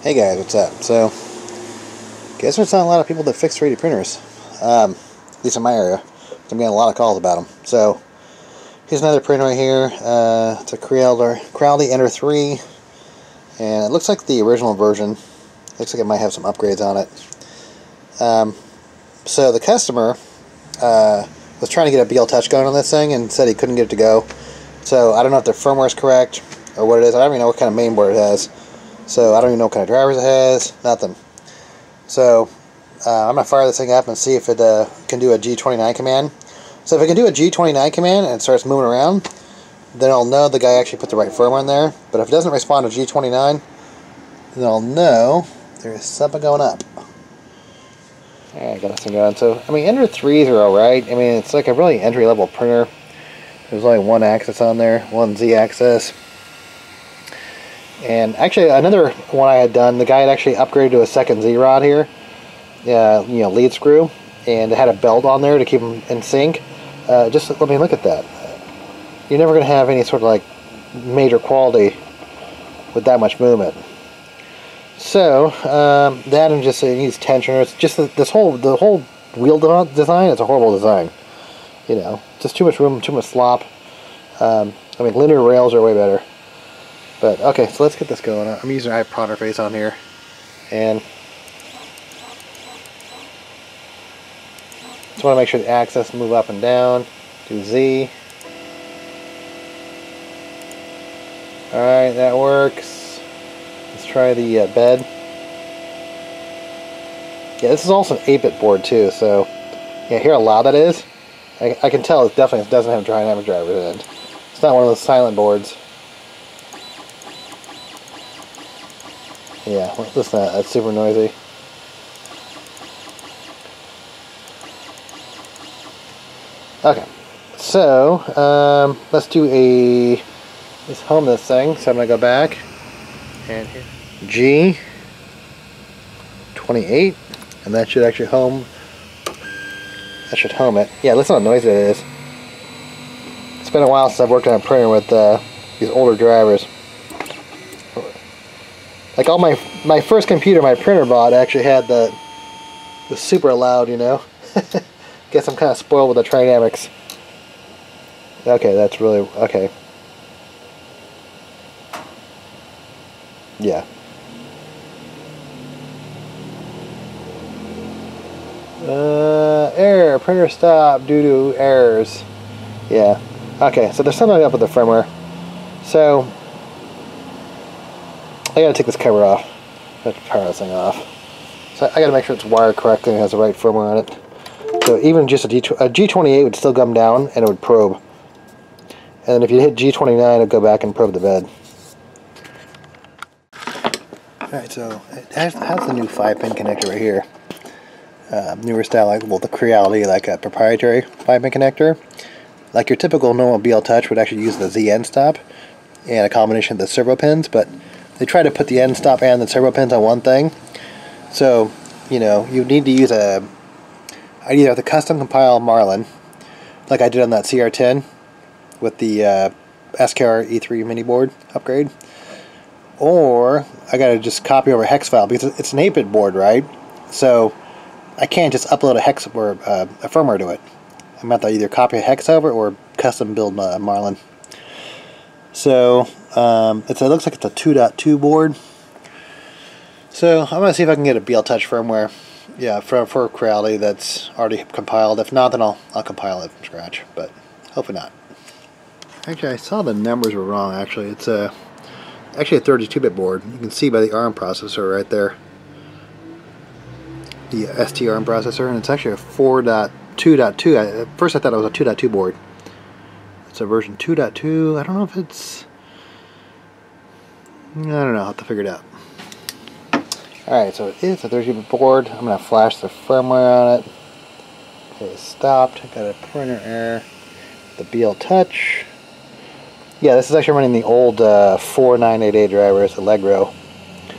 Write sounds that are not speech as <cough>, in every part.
Hey guys, what's up? So, guess there's not a lot of people that fix 3D printers, um, at least in my area. I'm getting a lot of calls about them. So, here's another printer right here. Uh, it's a Creality, Creality Ender 3, and it looks like the original version. Looks like it might have some upgrades on it. Um, so the customer uh, was trying to get a BL Touch going on this thing and said he couldn't get it to go. So I don't know if the firmware is correct or what it is. I don't even know what kind of mainboard it has. So I don't even know what kind of drivers it has. Nothing. So uh, I'm going to fire this thing up and see if it uh, can do a G29 command. So if it can do a G29 command and it starts moving around, then I'll know the guy actually put the right firmware in there. But if it doesn't respond to G29, then I'll know there's something going up. Yeah, I got this thing going. So, I mean, Ender 3s are alright. I mean, it's like a really entry-level printer. There's only one axis on there, one Z-axis. And actually, another one I had done, the guy had actually upgraded to a second Z-rod here. Uh, you know, lead screw. And it had a belt on there to keep them in sync. Uh, just let me look at that. You're never going to have any sort of like major quality with that much movement. So um, that and just it needs tensioners. Just this whole the whole wheel design is a horrible design. You know, just too much room, too much slop. Um, I mean, linear rails are way better. But okay, so let's get this going. I'm using I have Pronterface on here, and just want to make sure the axis move up and down. Do Z. All right, that works Let's try the uh, bed. Yeah, this is also an 8-bit board too, so yeah, hear how loud that is? I, I can tell it definitely doesn't have Trinamic drivers in it. It's not one of those silent boards. Yeah, listen to that, that's super noisy. Okay, so um, let's do a, let's home this thing, so I'm going to go back. And here. G 28 and that should actually home that should home it. Yeah listen how noisy it is. It's been a while since I've worked on a printer with uh, these older drivers like all my my first computer my printer bought actually had the the super loud you know <laughs> guess I'm kind of spoiled with the Trinamics okay that's really okay yeah Uh, error, printer stop due to errors. Yeah. Okay, so there's something up with the firmware. So, I gotta take this cover off. I have to power this thing off. So I gotta make sure it's wired correctly and has the right firmware on it. So even just a, G, a G28 would still come down and it would probe. And if you hit G29, it would go back and probe the bed. Alright, so it has, has the new 5-pin connector right here uh, newer style, like well, the Creality, like a proprietary 5-pin connector. Like your typical normal BL Touch would actually use the Z end stop and a combination of the servo pins, but they try to put the end stop and the servo pins on one thing. So, you know, you need to use a, I either have to custom compile Marlin, like I did on that CR10 with the uh, SKR E3 mini board upgrade, or I gotta just copy over a hex file because it's an 8-bit board, right? So I can't just upload a hex or uh, a firmware to it. I'm going to either copy a hex over or custom build uh, Marlin. So um, it looks like it's a 2.2 board. So I'm going to see if I can get a BL Touch firmware yeah, for, for Creality that's already compiled. If not, then I'll, I'll compile it from scratch, but hopefully not. Actually, I saw the numbers were wrong, actually. It's a, actually a 32-bit board. You can see by the ARM processor right there the STRM processor, and it's actually a 4.2.2. At first I thought it was a 2.2 board. It's a version 2.2. I don't know if it's... I don't know. I'll have to figure it out. Alright, so it is a 32-bit board. I'm going to flash the firmware on it. Okay, it stopped. Got a printer error. The BL Touch. Yeah, this is actually running the old uh, 4988 drivers, Allegro.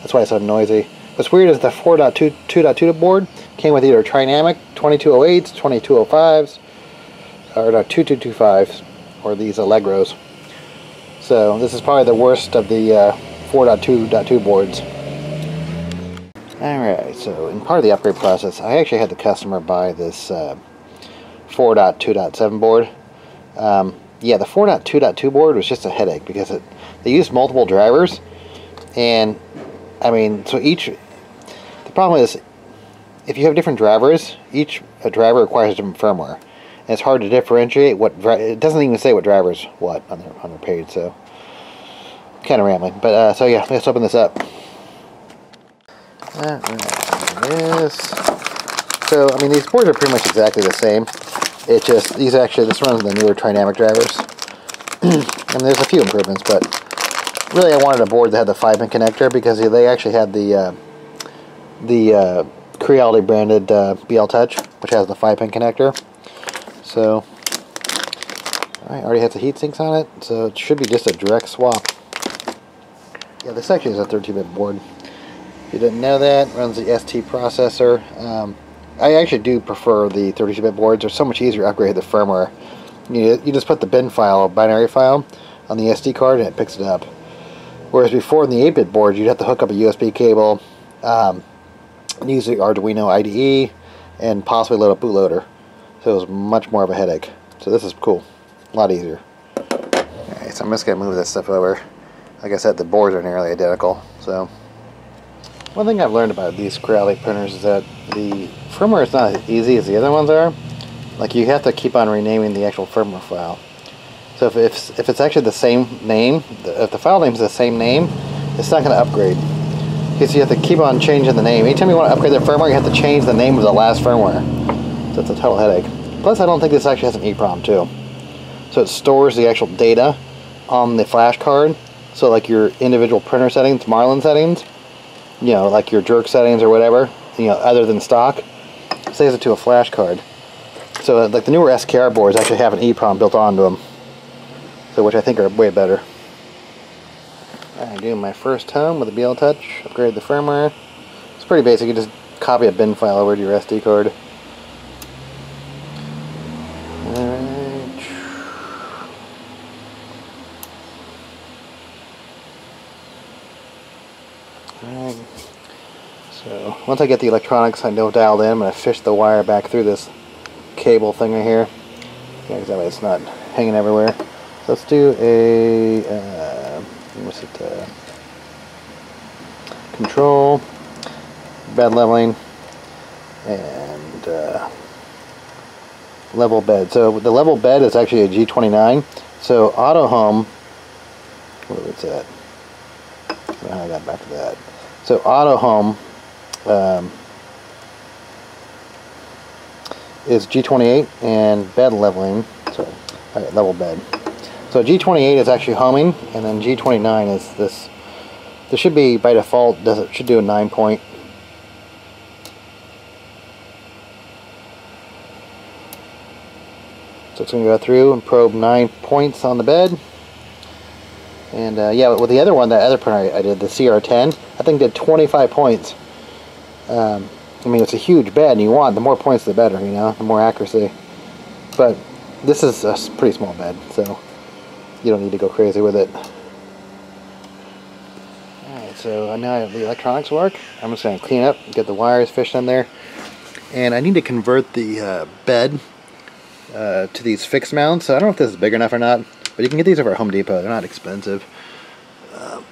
That's why it's so noisy. What's weird is the 4.2.2 board came with either Trinamic 2208s, 2205s, or no, 2225s, or these Allegros. So this is probably the worst of the uh, 4.2.2 boards. Alright, so in part of the upgrade process, I actually had the customer buy this uh, 4.2.7 board. Um, yeah, the 4.2.2 board was just a headache because it, they used multiple drivers, and I mean, so each, the problem is, if you have different drivers, each driver requires different firmware, it's hard to differentiate what, it doesn't even say what drivers what on their, on their page, so, kind of rambling, but uh, so yeah, let's open this up. This. So, I mean, these boards are pretty much exactly the same. It just, these actually, this runs the newer Trinamic drivers. <clears throat> and there's a few improvements, but really I wanted a board that had the 5-pin connector because they actually had the uh, the uh, Creality branded uh, BL Touch, which has the 5-pin connector. So, I already have the heat sinks on it, so it should be just a direct swap. Yeah, this actually is a 13-bit board. If you didn't know that, runs the ST processor. Um, I actually do prefer the 32-bit boards. They're so much easier to upgrade the firmware. You, you just put the bin file, binary file, on the SD card and it picks it up. Whereas before in the 8-bit board, you'd have to hook up a USB cable, um, use the Arduino IDE, and possibly load a bootloader. So it was much more of a headache. So this is cool. A lot easier. Alright, so I'm just going to move this stuff over. Like I said, the boards are nearly identical. So one thing I've learned about these Creality printers is that the firmware is not as easy as the other ones are. Like you have to keep on renaming the actual firmware file. So if it's, if it's actually the same name, if the file name is the same name, it's not going to upgrade. Because you have to keep on changing the name. Anytime you want to upgrade the firmware, you have to change the name of the last firmware. It's a total headache. Plus, I don't think this actually has an EEPROM too. So it stores the actual data on the flash card. So like your individual printer settings, Marlin settings, you know, like your jerk settings or whatever, you know, other than stock, saves it to a flash card. So uh, like the newer SKR boards actually have an EEPROM built onto them, so which I think are way better. I'm doing my first home with a BL Touch, upgrade the firmware. It's pretty basic, you just copy a bin file over to your SD card. So once I get the electronics I know dialed in, I'm going to fish the wire back through this cable thing right here. Yeah, because that way it's not hanging everywhere. So let's do a, uh, what's it, uh, control, bed leveling, and uh, level bed. So the level bed is actually a G29. So auto home, where was that? I got back to that. So auto home um, is G28 and bed leveling, sorry, level bed. So G28 is actually homing, and then G29 is this. This should be by default. Does it should do a nine point. So it's going to go through and probe nine points on the bed. And uh, yeah, with the other one, that other printer I, I did, the CR10, I think did 25 points. Um, I mean, it's a huge bed, and you want the more points, the better. You know, the more accuracy. But this is a pretty small bed, so you don't need to go crazy with it. Alright, so now the electronics work. I'm just going to clean up, get the wires fished in there. And I need to convert the uh, bed uh, to these fixed mounts. So I don't know if this is big enough or not. But you can get these over at Home Depot. They're not expensive. Um,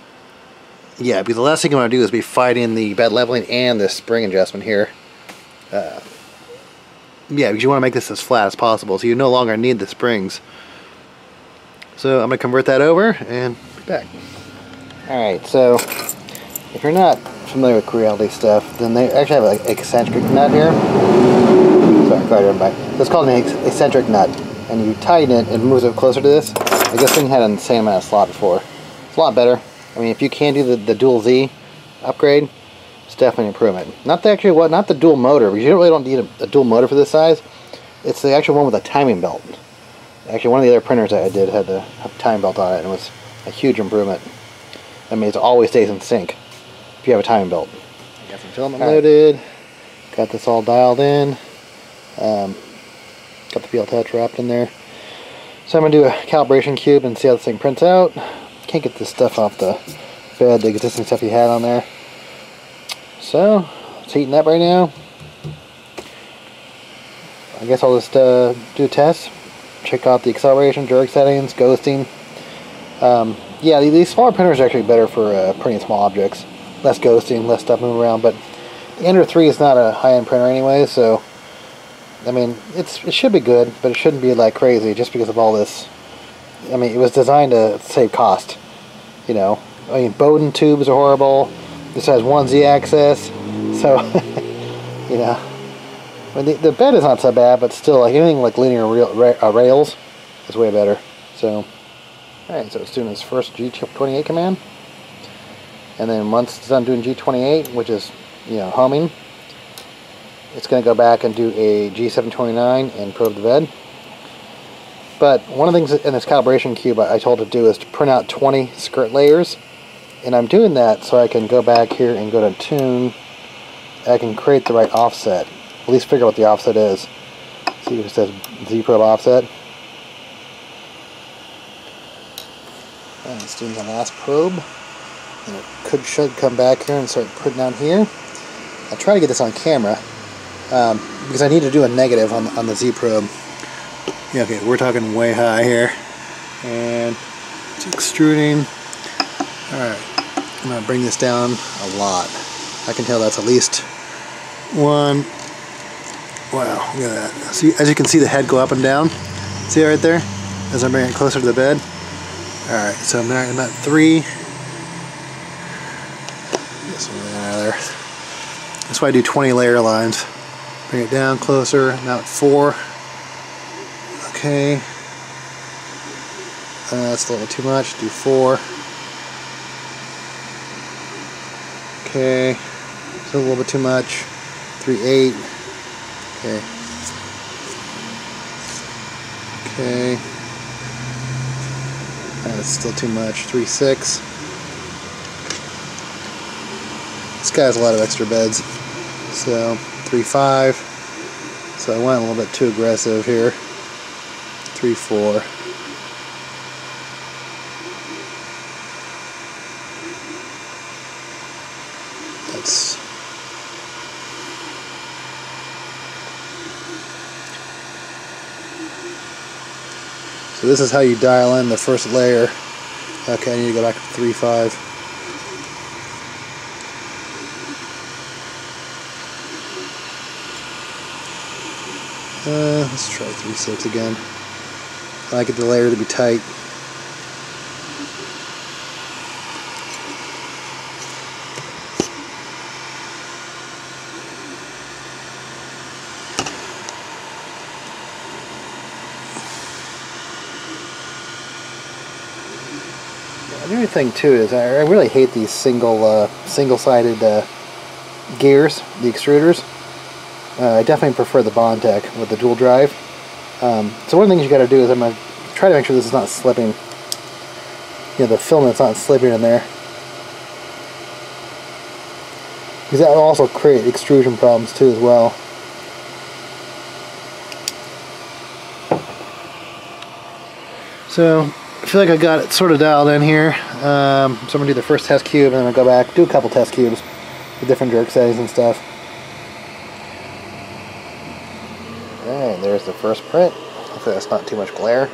yeah, because the last thing you want to do is be fighting the bed leveling and the spring adjustment here. Uh, yeah, because you want to make this as flat as possible, so you no longer need the springs. So I'm going to convert that over and be back. Alright, so if you're not familiar with Creality stuff, then they actually have an eccentric nut here. Sorry, sorry everybody. It's called an eccentric nut. And you tighten it, it moves it closer to this. Like this thing had an insane amount of slot before. It's a lot better. I mean, if you can do the, the dual Z upgrade, it's definitely an improvement. Not the actually what, not the dual motor, because you really don't need a, a, dual motor for this size. It's the actual one with a timing belt. Actually, one of the other printers that I did had the timing belt on it, and it was a huge improvement. I mean, it always stays in sync if you have a timing belt. Got some filament all loaded. Right. Got this all dialed in. Um, got the BL Touch wrapped in there. So I'm going to do a calibration cube and see how this thing prints out. Can't get this stuff off the bed, the existing stuff you had on there. So, It's heating up right now. I guess I'll just uh, do a test. Check out the acceleration, jerk settings, ghosting. Um, yeah, these smaller printers are actually better for uh, printing small objects. Less ghosting, less stuff moving around, but the Ender 3 is not a high-end printer anyway, so I mean, it's it should be good, but it shouldn't be like crazy just because of all this. I mean, it was designed to save cost, you know. I mean, Bowden tubes are horrible. This has one Z-axis, so <laughs> you know. I mean, the, the bed is not so bad, but still, like anything like linear ra uh, rails is way better. So, alright, so it's doing its first G28 command. And then once it's done doing G28, which is, you know, homing, it's going to go back and do a G729 and probe the bed. But one of the things in this calibration cube I told to do is to print out 20 skirt layers. And I'm doing that so I can go back here and go to tune. I can create the right offset at least figure out what the offset is. See if it says Z-probe offset. And it's doing the last probe. And it could should come back here and start putting out here. I'll try to get this on camera um, because I need to do a negative on, on the Z-probe. Yeah, okay, we're talking way high here. And it's extruding. Alright, I'm to bring this down a lot. I can tell that's at least one, Wow, look at that. See, as you can see the head go up and down. See right there? As I bring it closer to the bed. Alright, so I'm, at three. This one out of there. That's why I do 20 layer lines. Bring it down closer. Now at four. Okay. Uh, that's a little too much. Do four. Okay. It's a little bit too much. Three, eight. Okay. Okay. That's still too much. 3 6. This guy has a lot of extra beds. So, 3 5. So I went a little bit too aggressive here. 3 4. That's So this is how you dial in the first layer. Okay, I need to go back to 3.5. Uh, let's try 3.6 again. I like the layer to be tight. The other thing too is I really hate these single uh, single-sided uh, gears, the extruders. Uh, I definitely prefer the Bondtech with the dual drive. Um, so one of the things you got to do is I'm going to try to make sure this is not slipping. You know, the filament's not slipping in there. Because that will also create extrusion problems too as well. So I feel like I got it sort of dialed in here. Um, so I'm going to do the first test cube and then I'll go back, do a couple test cubes with different jerk settings and stuff. Alright, there's the first print. Hopefully that's not too much glare.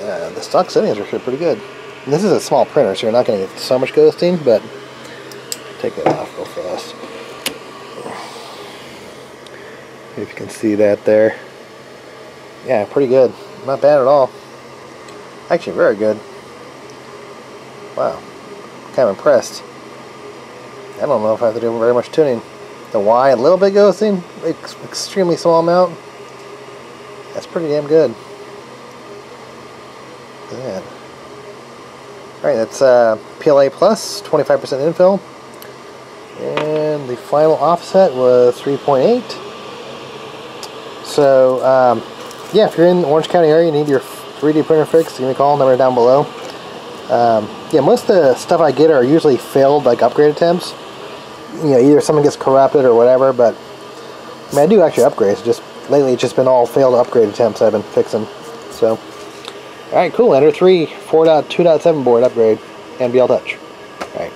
Uh, the stock settings are pretty good. And this is a small printer, so you're not going to get so much ghosting, but take that off real fast. If you can see that there. Yeah, pretty good. Not bad at all. Actually, very good. Wow. Kind of impressed. I don't know if I have to do very much tuning. The Y, a little bit ghosting, ex extremely small amount. That's pretty damn good. Good. Alright, that's uh, PLA Plus, 25% infill. And the final offset was 3.8. So, um, yeah, if you're in the Orange County area, you need your 3D printer fix, give me a call, number down below. Um, yeah, most of the stuff I get are usually failed, like upgrade attempts. You know, either someone gets corrupted or whatever, but I mean, I do actually upgrades. Just lately, it's just been all failed upgrade attempts I've been fixing. So, all right, cool. Ender 3 4.2.7 board upgrade and BL Touch. All right.